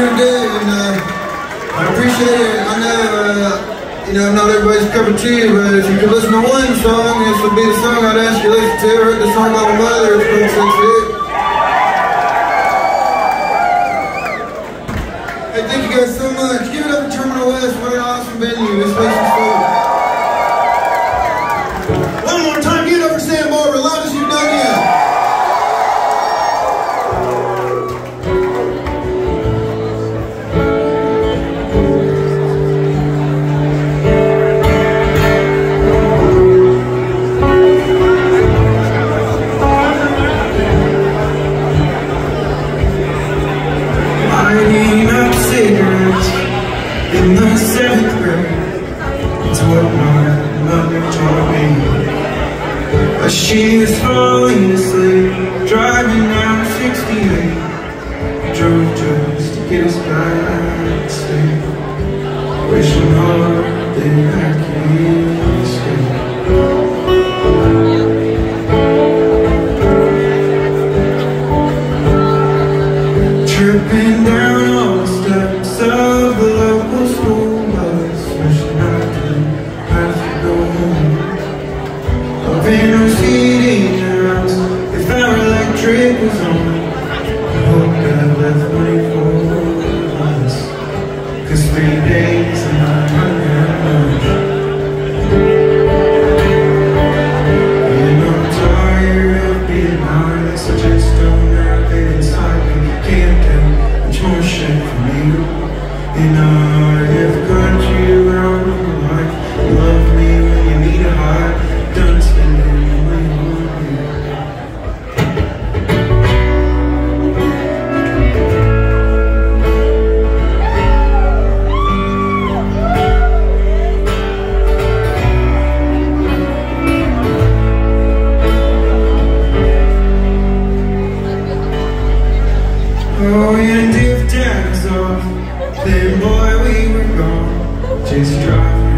here today, and uh, I appreciate it. I know, uh, you know, not everybody's cup of tea, but if you could listen to one song, this would be the song I'd ask you to listen to. I wrote the song about my mother. It's called Six Feet. Hey, thank you guys so much. Give it up for Terminal West. What an awesome venue. This place is full. One more time, Lighting up cigarettes in the seventh grade. It's what my mother taught me. As she was falling asleep, driving down 68. Drove just to get us back safe. Wishing hard that I could If our electric was on I hope I left money for us Cause three days and I and I'm tired of being honest I just don't have it inside me Can't get much more shit from you And I then boy, we were gone. Just driving